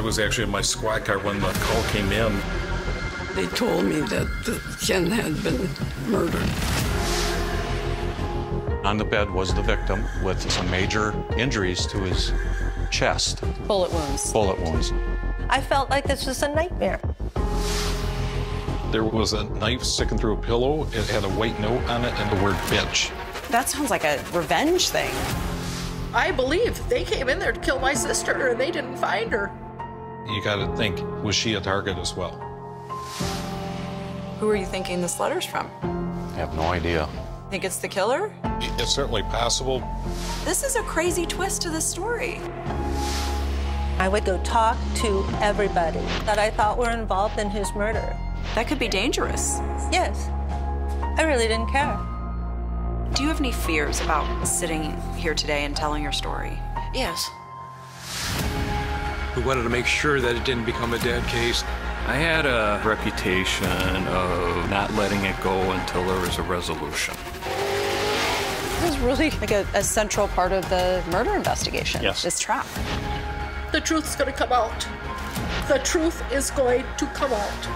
was actually in my squad car when the call came in. They told me that Ken had been murdered. On the bed was the victim with some major injuries to his chest. Bullet wounds. Bullet wounds. I felt like this was a nightmare. There was a knife sticking through a pillow. It had a white note on it and the word bitch. That sounds like a revenge thing. I believe they came in there to kill my sister and they didn't find her. You got to think, was she a target as well? Who are you thinking this letter's from? I have no idea. Think it's the killer? It's certainly possible. This is a crazy twist to the story. I would go talk to everybody that I thought were involved in his murder. That could be dangerous. Yes, I really didn't care. Do you have any fears about sitting here today and telling your story? Yes. We wanted to make sure that it didn't become a dead case. I had a reputation of not letting it go until there was a resolution. This is really like a, a central part of the murder investigation. Yes. This trap. The truth's gonna come out. The truth is going to come out.